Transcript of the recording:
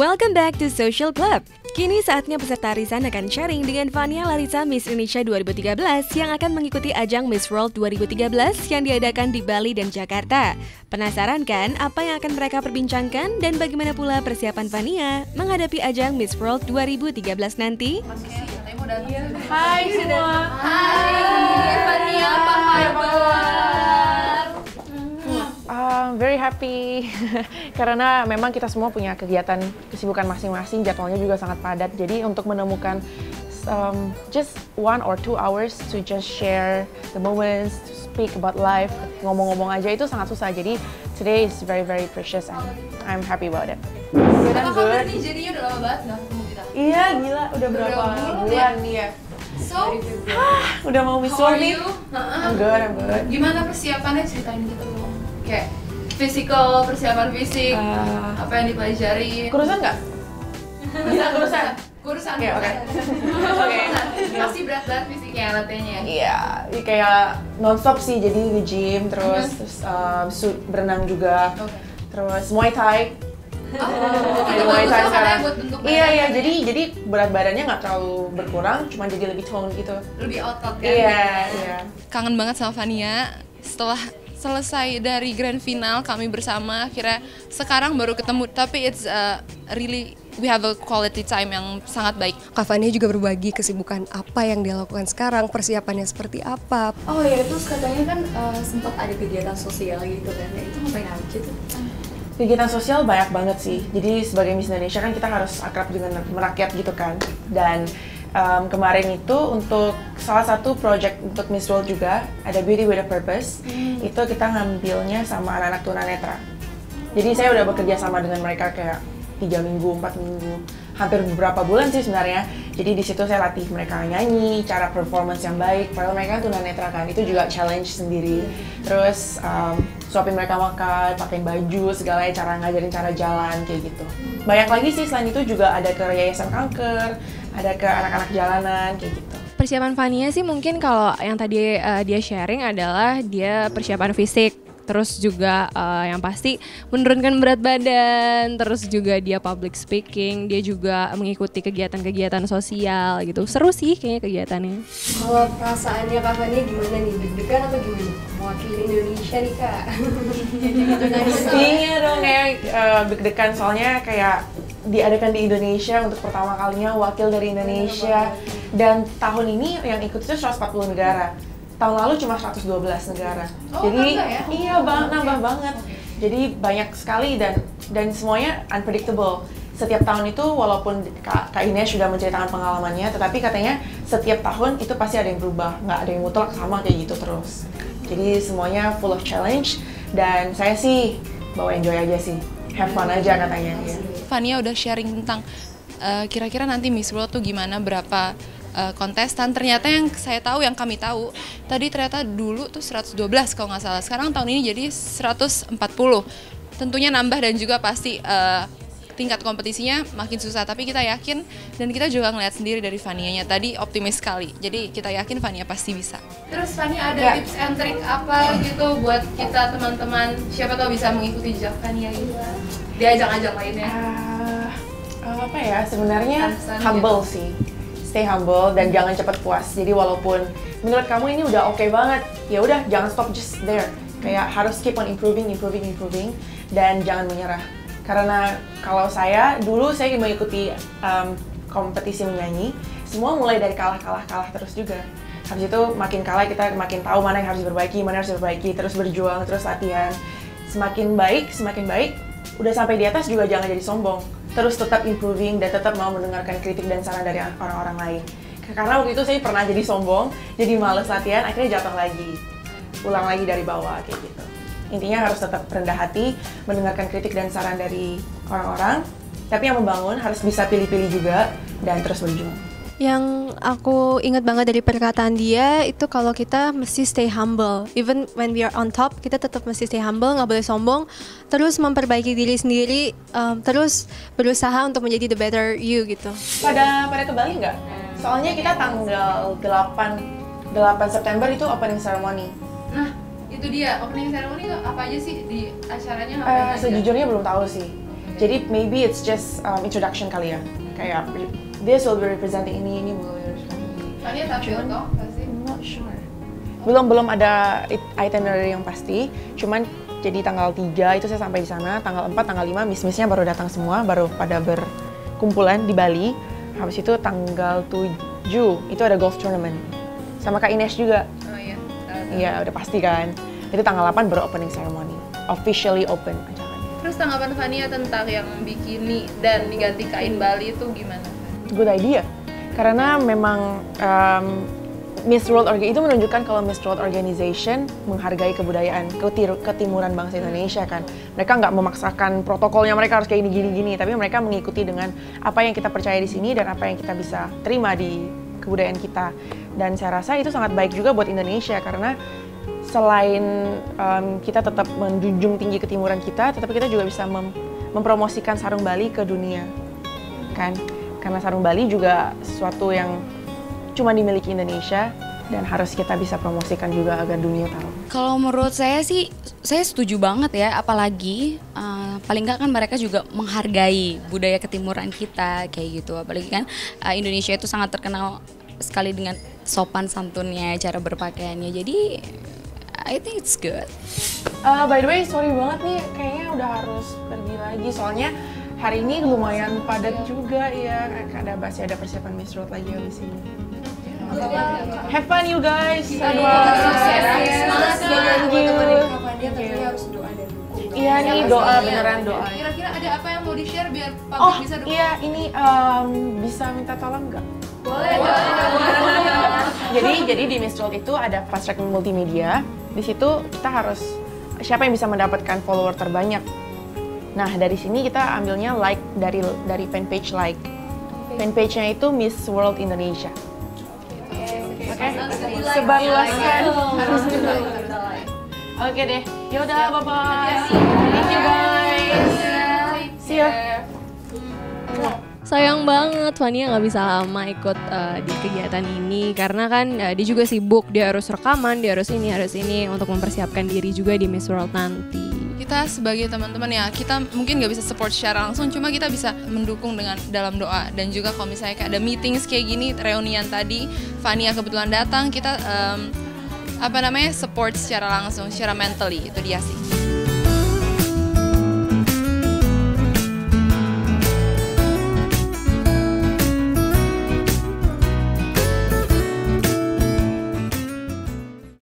Welcome back to Social Club. Kini saatnya peserta arisan akan sharing dengan Vania Larissa Miss Indonesia 2013 yang akan mengikuti ajang Miss World 2013 yang diadakan di Bali dan Jakarta. Penasaran kan apa yang akan mereka perbincangkan dan bagaimana pula persiapan Vania menghadapi ajang Miss World 2013 nanti? Hai semua. Hai, Happy karena memang kita semua punya kegiatan kesibukan masing-masing, jadwalnya juga sangat padat. Jadi untuk menemukan um, just one or two hours to just share the moments, to speak about life, ngomong-ngomong aja itu sangat susah. Jadi today is very very precious and I'm happy about it. Good, kabar good. nih? Jadinya udah lama banget nggak ketemu kita. Iya gila, udah berapa Berapa bulan nih ya? So, Udah mau Miss World nih. I'm good, I'm good. Gimana persiapannya ceritain gitu dong. Kayak physical, persiapan fisik, Ah. apa yang dipelajari. Kurusan nggak? Bisa kurusan? Kurusan. Oke, oke. kurusan. Oke. Pasti berat banget fisiknya latihannya. Iya, ya kayak nonstop sih jadi nge-gym terus Mhm. terus um, su- berenang juga. Oke. Terus Muay Thai. Oh, itu Muay bagus Thai sekarang. buat bentuk Iya iya, jadi jadi berat badannya nggak terlalu berkurang, cuma jadi lebih tone gitu. lebih otot kan. Iya iya. kangen banget sama Fania setelah selesai dari grand final kami bersama akhirnya sekarang baru ketemu tapi it's uh, really we have a quality time yang sangat baik Kak Fania juga berbagi kesibukan apa yang dia lakukan sekarang, persiapannya seperti apa. Oh ya terus katanya kan eh, sempat ada kegiatan sosial gitu kan. Itu ngapain aja tuh? Kegiatan sosial banyak banget sih. Jadi sebagai Miss Indonesia kan kita harus akrab dengan merakyat gitu kan. Dan um, kemarin itu untuk salah satu project untuk Miss World juga ada Beauty with a Purpose. Itu kita ngambilnya sama anak-anak tunanetra. Jadi saya udah bekerja sama dengan mereka kayak tiga minggu, empat minggu, hampir beberapa bulan sih sebenarnya. Jadi di situ saya latih mereka nyanyi, cara performance yang baik. Padahal mereka kan tunanetra kan, itu juga challenge sendiri. Terus um, suapin mereka makan, pakein baju, segala cara ngajarin cara jalan kayak gitu. Banyak lagi sih selain itu juga ada ke yayasan kanker, ada ke anak-anak jalanan kayak gitu. Persiapan Vania sih mungkin kalau yang tadi eh, dia sharing adalah dia persiapan fisik terus juga eh, yang pasti menurunkan berat badan terus juga dia public speaking dia juga mengikuti kegiatan-kegiatan sosial gitu seru sih kayaknya kegiatannya Kalau perasaannya Kak Fania gimana nih? Deg-degan atau gimana? Mewakili Indonesia nih Kak. Pastinya dong kayak eh, deg-degan soalnya kayak diadakan di Indonesia untuk pertama kalinya wakil dari Indonesia dan tahun ini yang ikut itu 140 negara. Tahun lalu cuma 112 negara. Oh, Jadi ya? iya bang, nambah banget. Jadi banyak sekali dan dan semuanya unpredictable. Setiap tahun itu walaupun Kak, Kak Ines sudah menceritakan pengalamannya, tetapi katanya setiap tahun itu pasti ada yang berubah, nggak ada yang mutlak sama kayak gitu terus. Jadi semuanya full of challenge dan saya sih bawa enjoy aja sih, have fun aja katanya. ya. Fania udah sharing tentang uh, kira-kira nanti Miss World tuh gimana berapa uh, kontestan ternyata yang saya tahu yang kami tahu tadi ternyata dulu tuh 112 kalau nggak salah sekarang tahun ini jadi 140 tentunya nambah dan juga pasti uh, tingkat kompetisinya makin susah. Tapi kita yakin dan kita juga ngeliat sendiri dari Fanianya tadi optimis sekali. Jadi kita yakin Fania pasti bisa. Terus Fania ada Ya. tips and trick apa gitu buat kita teman-teman? Siapa tahu bisa mengikuti jejak Fania gitu di ajang-ajang lainnya. Ah, apa ya? Sebenarnya Pesan-pesan humble sih. Stay humble dan jangan cepat puas. Jadi walaupun menurut kamu ini udah oke banget ya udah jangan stop just there. Kayak harus keep on improving improving improving dan jangan menyerah karena kalau saya dulu saya mengikuti um, kompetisi menyanyi. Semua mulai dari kalah kalah kalah terus juga. Habis itu makin kalah kita makin tahu mana yang harus diperbaiki mana yang harus diperbaiki terus berjuang terus latihan. Semakin baik semakin baik udah sampai di atas juga jangan jadi sombong. Terus tetap improving dan tetap mau mendengarkan kritik dan saran dari orang-orang lain. Karena waktu itu saya pernah jadi sombong jadi males latihan akhirnya jatuh lagi. Ulang lagi dari bawah kayak gitu intinya harus tetap rendah hati mendengarkan kritik dan saran dari orang-orang tapi yang membangun harus bisa pilih-pilih juga dan terus berjuang Yang aku ingat banget dari perkataan dia itu kalau kita mesti stay humble. Even when we are on top, kita tetap mesti stay humble, nggak boleh sombong. Terus memperbaiki diri sendiri, um, terus berusaha untuk menjadi the better you gitu. pada pada ke Bali nggak? Soalnya kita tanggal 8 8 September itu opening ceremony. Itu dia opening ceremony itu apa aja sih di acaranya ngapain aja? sejujurnya belum tahu sih. Jadi maybe it's just um, introduction kali ya. Kayak this will be representing ini ini will be representing ini. Fania tampil toh pasti. I'm not sure. Belum belum ada it- itinerary yang pasti. Cuman jadi tanggal 3 itu saya sampai di sana, tanggal 4, tanggal 5 miss-missnya baru datang semua, baru pada berkumpulan di Bali. Habis itu tanggal 7 itu ada golf tournament. Sama Kak Ines juga. Oh iya. Iya, udah pasti kan. Itu tanggal 8 baru opening ceremony. Officially open acaranya. Terus tanggapan Fania tentang yang bikini dan diganti kain Bali itu gimana? Good idea. Karena memang um, Miss World Orga itu menunjukkan kalau Miss World Organization menghargai kebudayaan ketimuran bangsa Indonesia kan. Mereka nggak memaksakan protokolnya mereka harus kayak gini gini gini, tapi mereka mengikuti dengan apa yang kita percaya di sini dan apa yang kita bisa terima di kebudayaan kita. Dan saya rasa itu sangat baik juga buat Indonesia karena selain um, kita tetap menjunjung tinggi ketimuran kita, tetapi kita juga bisa mem- mempromosikan sarung Bali ke dunia, kan? Karena sarung Bali juga sesuatu yang cuma dimiliki Indonesia dan harus kita bisa promosikan juga agar dunia tahu. Kalau menurut saya sih, saya setuju banget ya. Apalagi uh, paling nggak kan mereka juga menghargai budaya ketimuran kita kayak gitu. Apalagi kan uh, Indonesia itu sangat terkenal sekali dengan sopan santunnya, cara berpakaiannya. Jadi I think it's good. Uh, by the way, sorry banget nih, kayaknya udah harus pergi lagi soalnya hari ini lumayan padat juga ya. Ada masih ada persiapan Miss World lagi habis ini. Have fun you guys. Aduh. Semangat Thank buat you. dukung. Iya nih doa beneran doa. Kira-kira ada apa yang mau di-share biar publik Oh bisa dukung? iya ini um, bisa minta tolong nggak? Boleh. Jadi jadi di Miss World itu ada fast track multimedia. Di situ kita harus siapa yang bisa mendapatkan follower terbanyak. Nah dari sini kita ambilnya like dari dari fanpage like. Fanpage-nya itu Miss World Indonesia. Oke, sebarluaskan. Oke deh, yaudah bye bye. Thank you guys. See ya. Sayang banget Fania nggak bisa lama ikut eh, di kegiatan ini. Karena kan eh, dia juga sibuk, dia harus rekaman, dia harus ini, harus ini untuk mempersiapkan diri juga di Miss World nanti. kita sebagai teman-teman ya kita mungkin nggak bisa support secara langsung cuma kita bisa mendukung dengan dalam doa. Dan juga kalau misalnya kayak ada meetings kayak gini reunian tadi Fania kebetulan datang kita em, apa namanya support secara langsung secara mentally. Itu dia sih